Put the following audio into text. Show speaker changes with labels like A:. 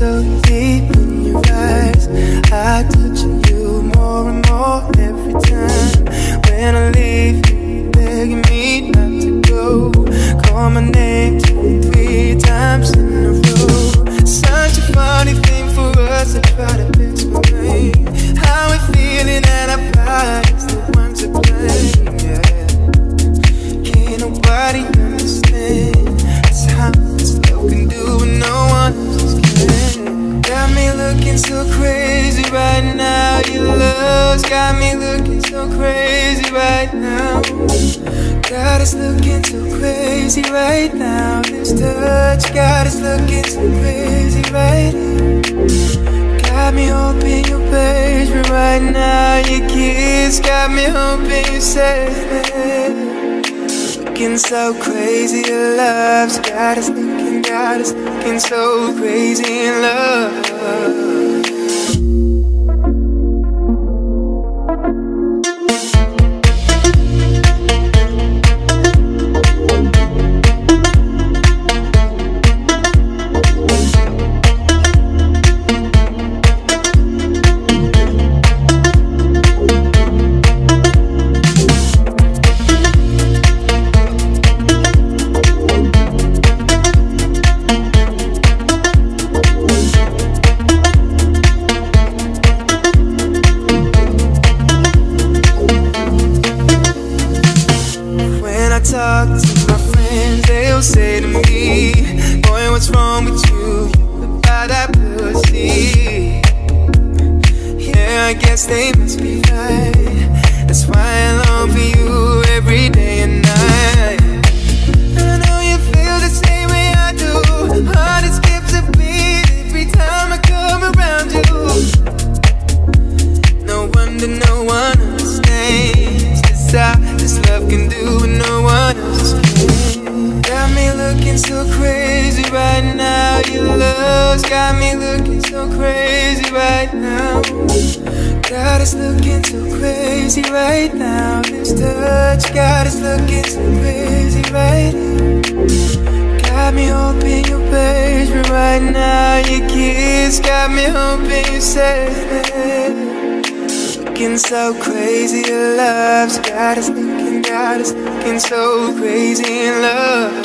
A: so looking so crazy right now. Your love's got me looking so crazy right now. God is looking so crazy right now. This touch God is looking so crazy right now. Got me hoping you're me right now. Your kiss got me hoping you save me. Looking so crazy, your love's got us looking, got us looking so crazy in love. Talk to my friends, they'll say to me, Boy, what's wrong with you? About that pussy. Yeah, I guess they must be right. That's why I long for you Got is looking so crazy right now. This touch God is looking so crazy right now. Got me hoping you page me right now. Your kiss got me hoping you say looking so crazy, your love's got us looking, got us looking so crazy in love.